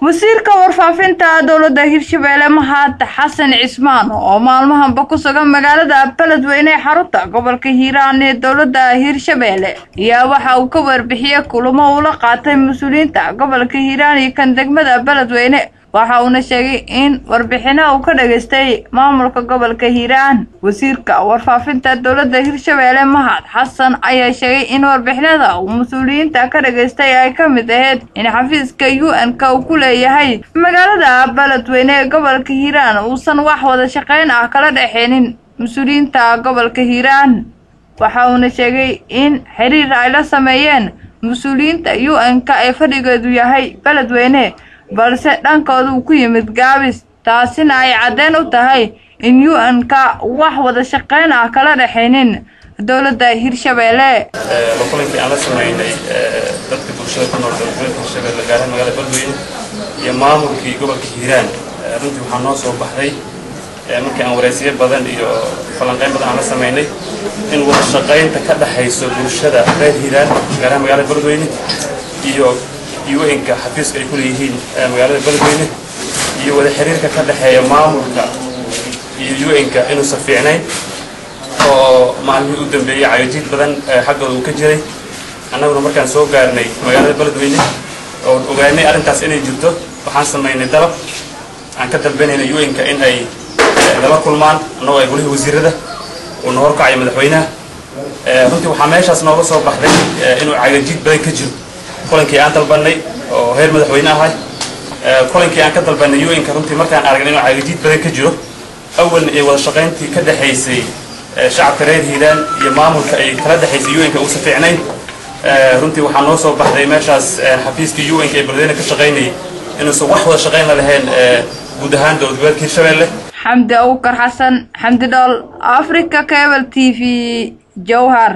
wasiirka warfaafinta dowladda hirshabeelle mahad xasan cismaan oo maalmahanba ku sugan magaalada beledweyne ee xarunta gobolka hiiraan ee dowladda hirshabeelle ayaa waxa uu ka warbixiyey kulamo uu la qaatay mas'uuliyiinta gobolka hiiraan iyo kan degmada beledweyne waxa uuna sheegay in warbixino uu ka dhageystay maamulka gobolka hiiraan. Wasiirka warfaafinta dowladda hirshabeelle mahad xasan ayaa sheegay in warbixinada uu mas'uuliyiinta ka dhageystay ay ka mid ahayd in xafiiska u n-ka uu ku leeyahay magaalada beledweyne ee gobolka hiiraan uusan wax wada shaqayn ah kala dhexeynin mas'uuliyiinta gobolka hiiraan. Waxa uuna sheegay in xiriir ay la sameeyeen mas'uuliyiinta u n-ka ee fadhigeedu yahay beledweyne balse dhankooda uu ku yimid gaabis taasina ay caddeyn u tahay in u n-ka wax wada shaqayn ah kala dhexaynin dowladda hirshabeelle kulankii aan la sameynay dadka bulshada ku nool dowladgoboleedka hirshabeelle gaarahaan magaalada beledweyne iyo maamulkii gobolka hiiraan. Runtii waxaa noo soo baxday markii aan waraysiyo badan iyo falanqeyn badan aan la sameynay in wada shaqaynta ka dhexayso bulshada reer hiiraan gaarahaan magaalada beledweyne iyo un-ka xafiiska ay ku leeyihiin magaalada beledweyne iyo wada xiriirka ka dhexeeya maamulka iyo un-ka inuusan fiicnayn oo maalmihii u dambeeyey cayojiid badan xaggooda uu ka jiray. Annaguna markaan soo gaarnay magaalada beledweyne oo ogaanay arrintaas inay jirto waxaan samaynay dalab. Aan ka dalbanaynay un-ka in ay nala kulmaan annagoo ay golihii wasiirada uu na horkacay madaxweynaha. Runtii waxaa meeshaas nooga soo baxday inuu cayojiid badan ka jiro kulankii aan dalbanay oo heer madaxweyne ahay. Kulankii aan ka dalbanay un-ka runtii markaan aragnay inuu cagajiid badan ka jiro. Awalna iyo wada shaqayntii ka dhexaysay shacabka reer hiiraan iyo maamulka ay kala dhexaysay un-ka uusa fiicnayn. Runtii waxaa noo soo baxday meeshaas xafiiskii un-ka ee beledweyne ka shaqaynayay inuusan wax wada shaqayn la lahayn guud ahaan dowlad goboleedka hirshabeelle xamdi awkar xasan xamdi dhool africa cable t v jowhar